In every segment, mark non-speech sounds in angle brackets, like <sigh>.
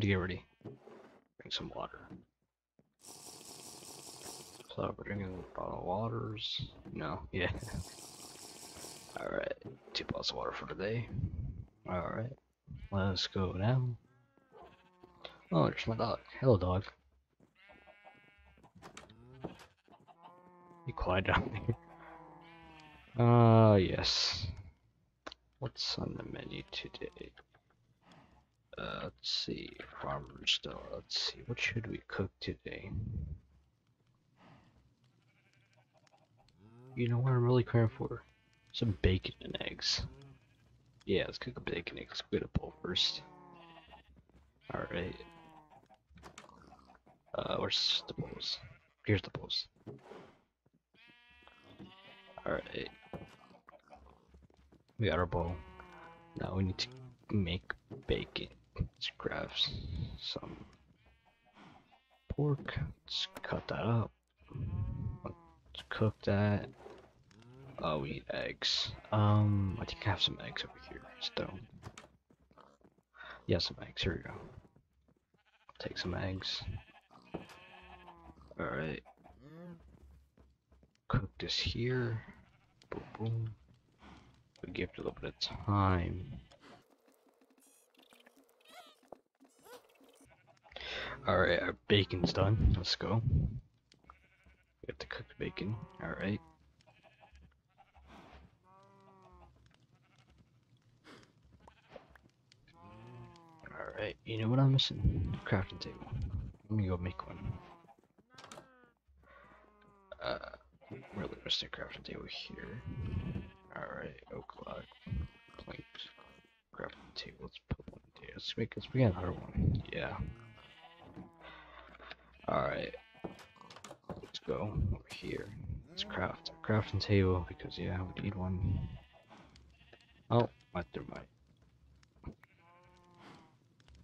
to get ready. Drink some water. So we're drinking a bottle of waters. No, yeah. <laughs> Alright, two bottles of water for today. Alright, let's go now. Oh, there's my dog. Hello, dog. You quiet down <laughs> there. Uh, yes. What's on the menu today? Uh, let's see, farmer's store. Let's see, what should we cook today? You know what I'm really craving for? Some bacon and eggs. Yeah, let's cook a bacon egg. Get a bowl first. Alright. Uh, where's the bowls? Here's the bowls. Alright. We got our bowl. Now we need to make bacon. Let's grab some pork. Let's cut that up. Let's cook that. Oh, we need eggs. Um, I think I have some eggs over here still. Yeah, some eggs. Here we go. Take some eggs. Alright. Cook this here. Boom, boom. We give it a little bit of time. Alright, our bacon's done. Let's go. Cook the bacon. Alright. Alright, you know what I'm missing? Crafting table. Let me go make one. Uh, we're really missing a crafting table here. Alright, oak log, planks, crafting table. Let's put one there. Let's make let's make another one. Yeah. Alright. Let's go over here. Let's craft a crafting table because yeah, we need one. Oh, threw my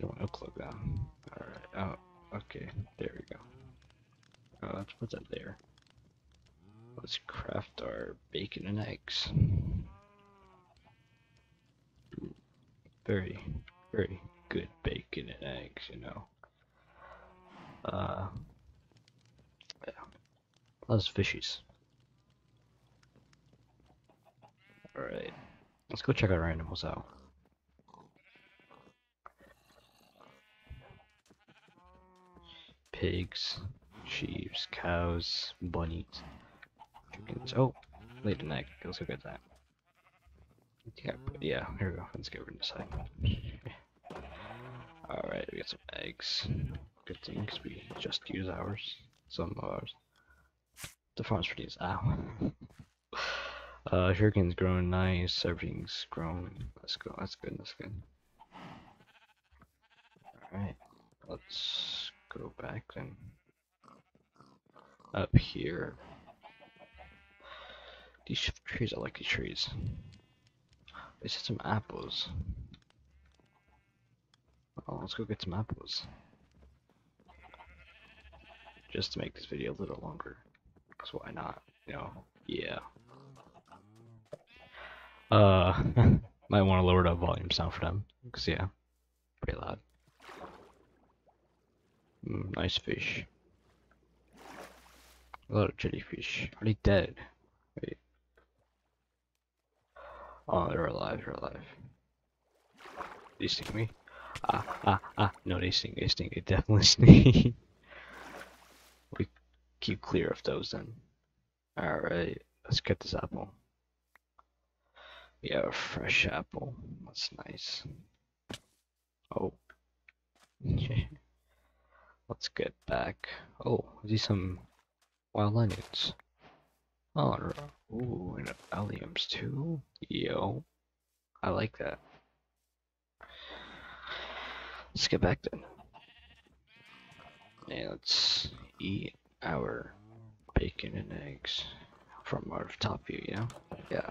don't want oak log down. Alright, oh okay, there we go. Uh, let's put that there. Let's craft our bacon and eggs. Very, very good bacon and eggs, you know. Uh. Lots fishies. Alright. Let's go check our animals out. Pigs, sheep, cows, bunnies, chickens. Oh, laid an egg. Let's go get that. Yeah, yeah, here we go. Let's get rid of this side. Alright, we got some eggs. Good thing, because we just use ours. Some of ours. The farm's pretty. Ow. <laughs> uh, sugarcane's growing nice. Everything's growing. Let's go. That's good. That's good. Alright. Let's go back then. Up here. These trees, I like these trees. They said some apples. Oh, let's go get some apples. Just to make this video a little longer. Cause why not? You know, yeah. Uh, <laughs> might want to lower the volume sound for them. Cause yeah, pretty loud. Mm, nice fish. A lot of jellyfish. Are they dead? Wait. Oh, they're alive, they're alive. They sting me? Ah, ah, ah. No, they sting, they sting, they definitely <laughs> sting. Keep clear of those then. Alright, let's get this apple. We have a fresh apple. That's nice. Oh. Okay. Let's get back. Oh, these some wild onions. Oh, ooh, and alliums too. Yo, I like that. Let's get back then. And let's eat our bacon and eggs from our top view, you know? Yeah.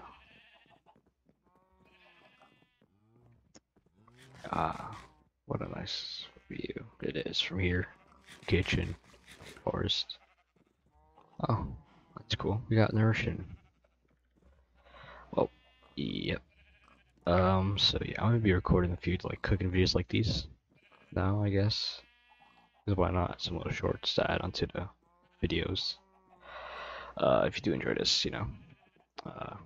Ah, what a nice view it is from here kitchen, forest. Oh, that's cool. We got nourishing. Well, yep. Um, so yeah, I'm gonna be recording a few like cooking videos like these. now, I guess. 'Cause why not? Some little shorts to add onto the videos. Uh, if you do enjoy this, you know, uh,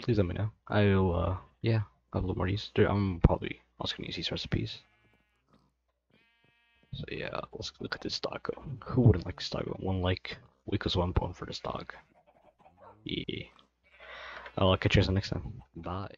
please let me know. I'll, uh, yeah, upload more of these. I'm probably also gonna use these recipes. So yeah, let's look at this dog. Who wouldn't like this dog? One like equals one point for this dog. Yeah. I'll catch you guys next time. Bye.